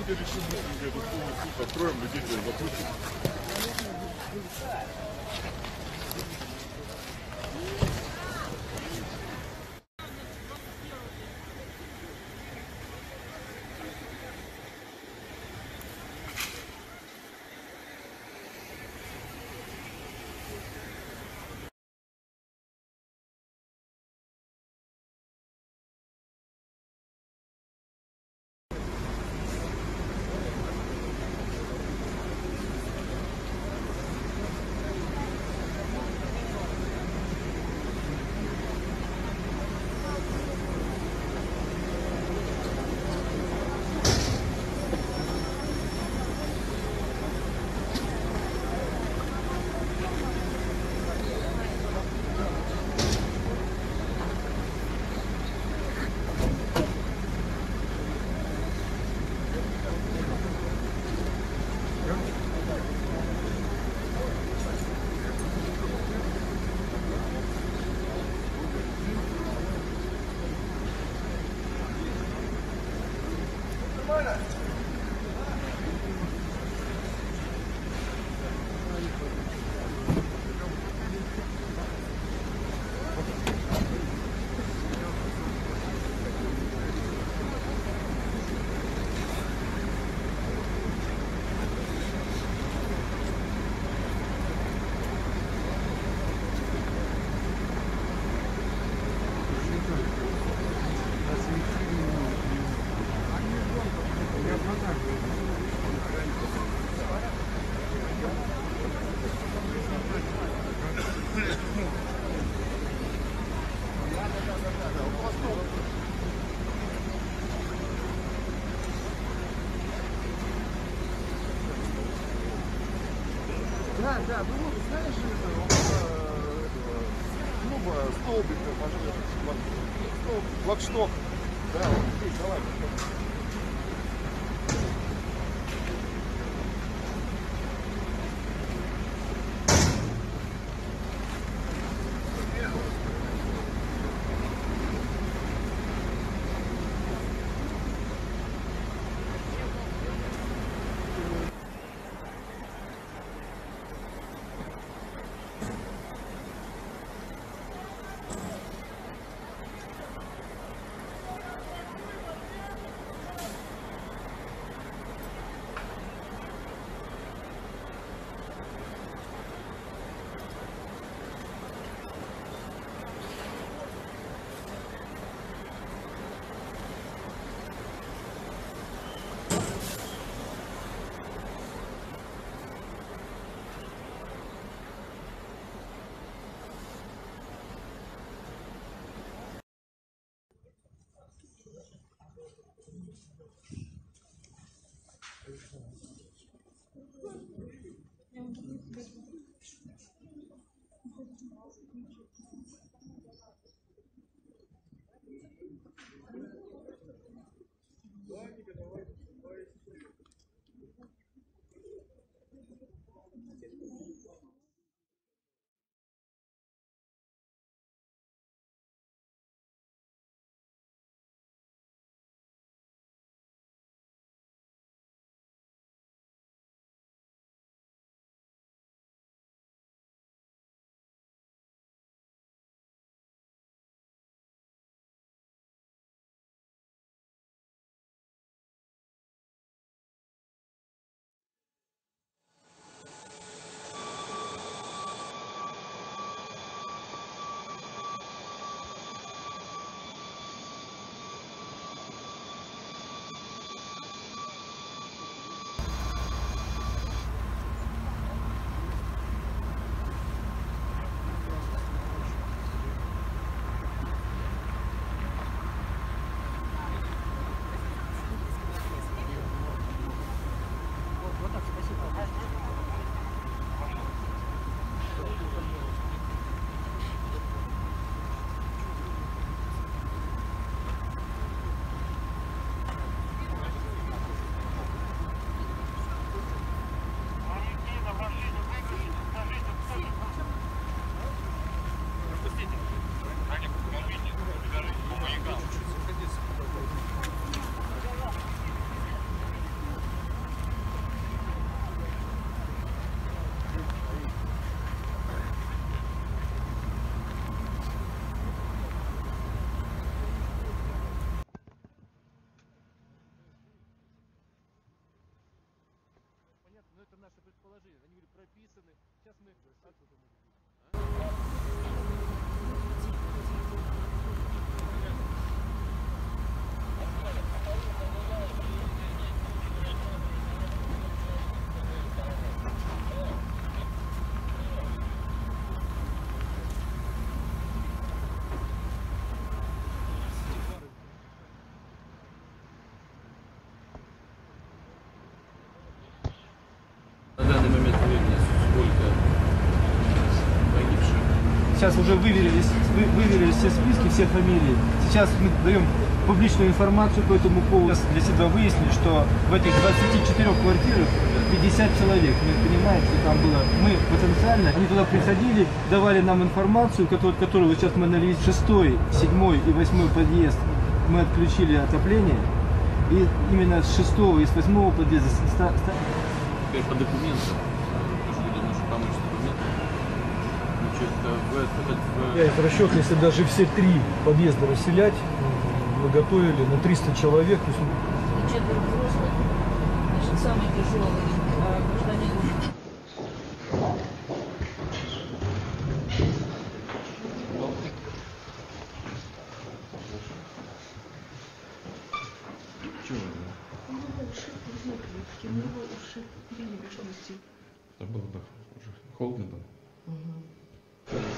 Давайте решим между собой, суд откроем, людей запустим. 快了。Да, да, ну вот, знаешь, это, около этого клуба столбика, пожалуйста, флагшток. Да, вот здесь, давай. Наши предположения. Они были прописаны. Сейчас мы... На данный момент времени сколько погибших? Сейчас уже выверились, вы- выверились все списки, все фамилии. Сейчас мы даем публичную информацию по этому поводу. Сейчас Для себя выяснили, что в этих 24 квартирах 50 человек. Вы понимаете, там было... Мы потенциально, они туда приходили, давали нам информацию, которую, которую вот сейчас мы анализируем. Шестой, седьмой и восьмой подъезд мы отключили отопление. И именно с шестого и с восьмого подъезда по документам. Тоже люди можешь помочь с документами. Значит, э, в, Я это расчет, если даже все три подъезда расселять, мы готовили на 300 человек. То есть четверо взрослых, значит, самый тяжелый а, гражданин Это было бы уже холодно было.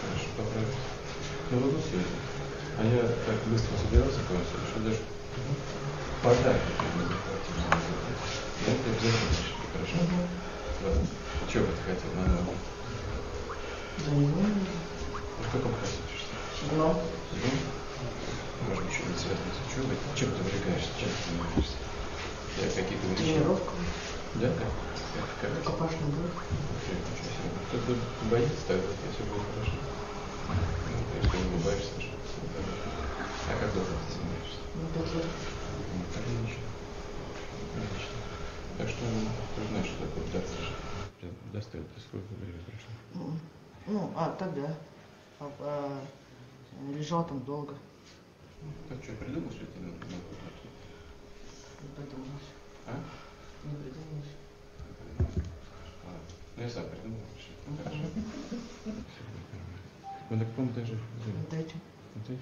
Хорошо, поправить. Ну, вы сегодня. А я так быстро собирался к вам, что даже подарки не захватил. Я это обязательно хорошо? Ладно. Чего бы ты хотел на новый? В каком что? Ну? Может, еще не связано с учебой? Чем ты увлекаешься? Чем ты занимаешься? Я какие-то увлечения? Тренировками, Да, как? Как, как? рукопашный бой. Окей, ничего себе. Боится так, вот, если будет хорошо. Ну, ты не боишься, что А как долго ты занимаешься? Ну, пять лет. Ну, Отлично. Отлично. Так что ты знаешь, что такое достать. Достает, ты сколько времени прошло? Ну, а, тогда. А, а, лежал там долго. Ты что, придумал, что ты на на кухне? Не придумалось. А? Не придумалось. Ну, я сам придумал, что Хорошо. Мы на каком этаже? эти. Вот эти?